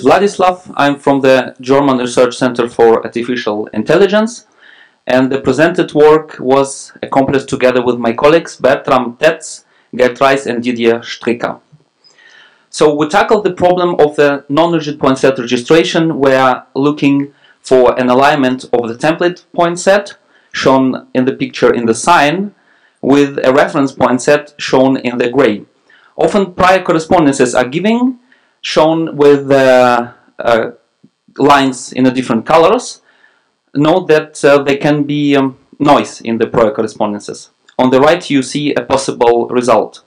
Vladislav. I'm from the German Research Center for Artificial Intelligence, and the presented work was accomplished together with my colleagues Bertram Taetz, Gerd Reis, and Didier Stricker. So we tackled the problem of the non-rigid point set registration. We are looking for an alignment of the template point set, shown in the picture in the sign, with a reference point set shown in the gray. Often prior correspondences are given shown with uh, uh, lines in different colors. Note that uh, there can be um, noise in the prior correspondences. On the right you see a possible result.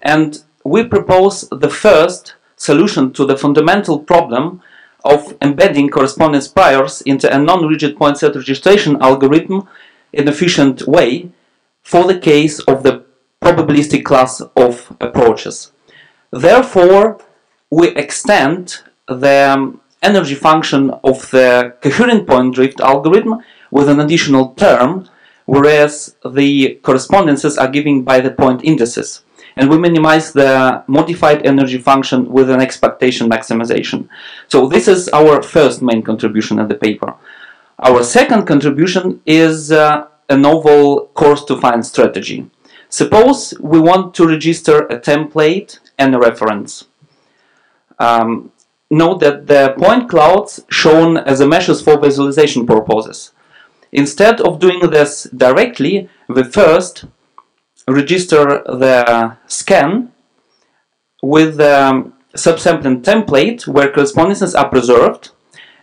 And we propose the first solution to the fundamental problem of embedding correspondence priors into a non-rigid point set registration algorithm in an efficient way for the case of the probabilistic class of approaches. Therefore, we extend the um, energy function of the coherent point drift algorithm with an additional term, whereas the correspondences are given by the point indices. And we minimize the modified energy function with an expectation maximization. So this is our first main contribution in the paper. Our second contribution is uh, a novel coarse to fine strategy. Suppose we want to register a template and a reference. Um, note that the point clouds shown as a meshes for visualization purposes. Instead of doing this directly, we first register the scan with the subsampling template where correspondences are preserved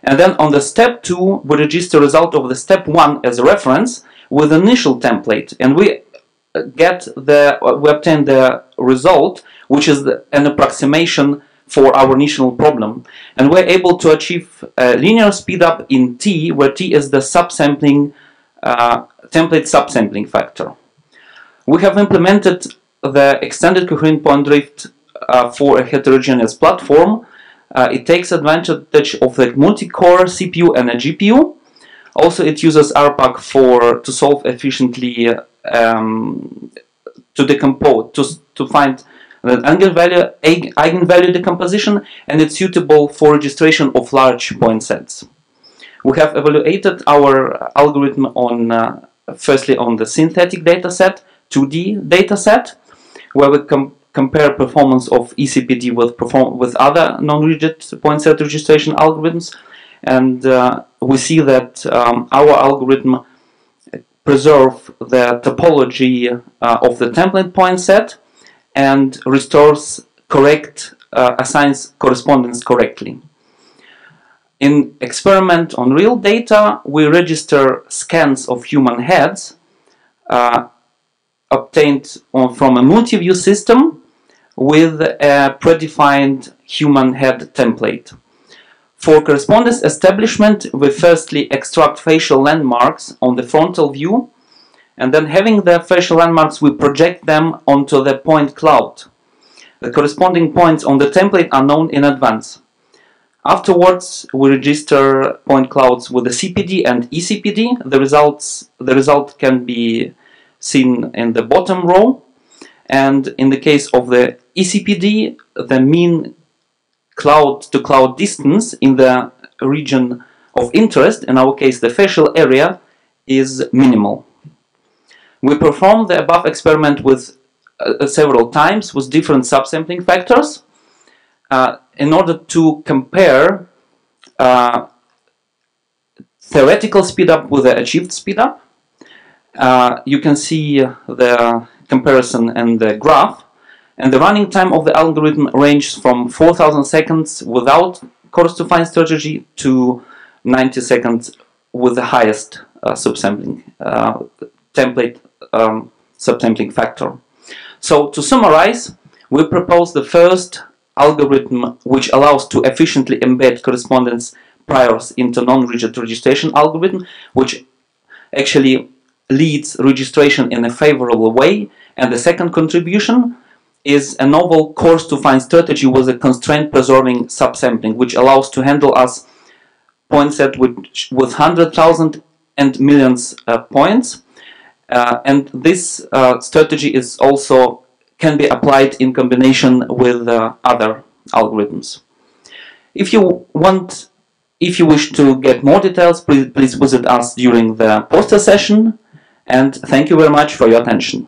and then on the step 2 we register result of the step 1 as a reference with initial template and we get the we obtain the result which is the, an approximation for our initial problem. And we're able to achieve a linear speedup in t, where t is the subsampling, uh, template subsampling factor. We have implemented the extended coherent point drift uh, for a heterogeneous platform. Uh, it takes advantage of the multi-core CPU and a GPU. Also, it uses ARPACK for to solve efficiently um, to decompose to to find the eigenvalue, eigenvalue decomposition and it's suitable for registration of large point sets. We have evaluated our algorithm on uh, firstly on the synthetic dataset, 2D dataset, where we com compare performance of ECPD with, perform with other non-rigid point set registration algorithms and uh, we see that um, our algorithm preserve the topology uh, of the template point set and restores correct, uh, assigns correspondence correctly. In experiment on real data, we register scans of human heads uh, obtained on, from a multi-view system with a predefined human head template. For correspondence establishment, we firstly extract facial landmarks on the frontal view and then having the facial landmarks, we project them onto the point cloud. The corresponding points on the template are known in advance. Afterwards, we register point clouds with the CPD and ECPD. The results, the result can be seen in the bottom row. And in the case of the ECPD, the mean cloud-to-cloud -cloud distance in the region of interest, in our case the facial area, is minimal. We performed the above experiment with uh, several times with different subsampling factors uh, in order to compare uh, theoretical speedup with the achieved speedup. Uh, you can see the comparison and the graph and the running time of the algorithm ranges from 4000 seconds without coarse to fine strategy to 90 seconds with the highest uh, subsampling uh, template um, subsampling factor. So to summarize, we propose the first algorithm which allows to efficiently embed correspondence priors into non-rigid registration algorithm, which actually leads registration in a favorable way. And the second contribution is a novel coarse to fine strategy with a constraint preserving subsampling, which allows to handle us point set with, with 100,000 and millions uh, points and this uh, strategy is also can be applied in combination with uh, other algorithms. If you want, if you wish to get more details, please, please visit us during the poster session. And thank you very much for your attention.